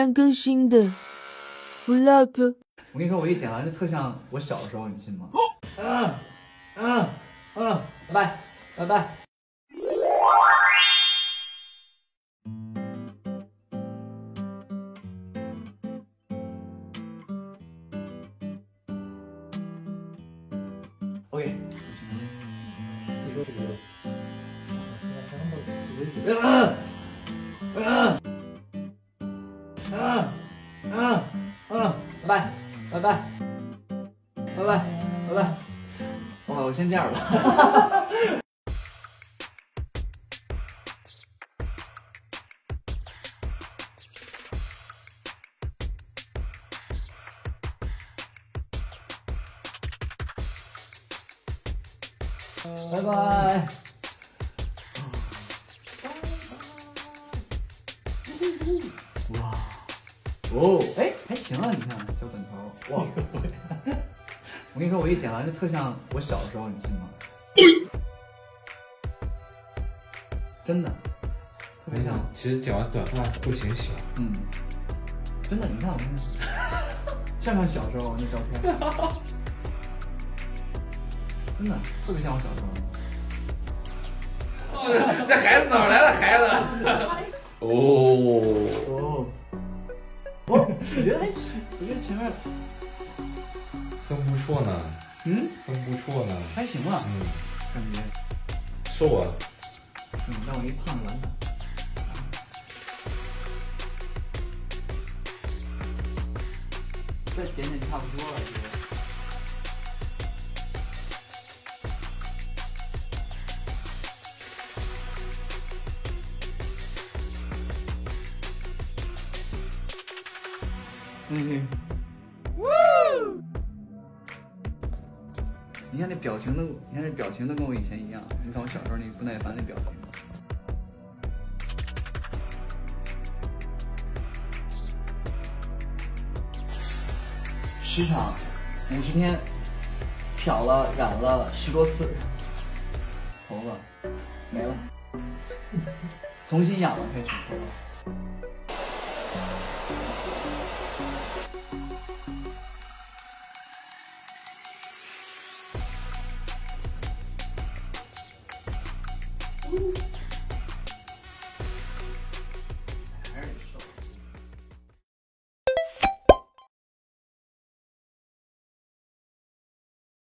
然更新的 vlog。我跟你说，我一剪完就特像我小时候，你信吗？嗯嗯嗯，拜拜拜拜。OK。嗯嗯拜拜拜拜拜拜我先这样吧。拜拜。哇，哦，哎，还行啊，你看小短头，哇！我跟你说，我一剪完就特像我小时候，你信吗？真的，特别像。其实剪完短发会显小。嗯，真的，你看我现在，像不像小时候那照片？真的，特别像我小时候。哦，这孩子哪来的孩子？哦 哦，我我觉得还行，我觉得前面很不错呢。嗯，很不错呢。还行吧，嗯，感觉。瘦啊。嗯，但我一胖子完蛋。再减减差不多了，嗯，你看那表情都，你看这表情都跟我以前一样。你看我小时候那不耐烦那表情。时长五十天，漂了染了十多次，头发没了，重新养了开始头发。Woo.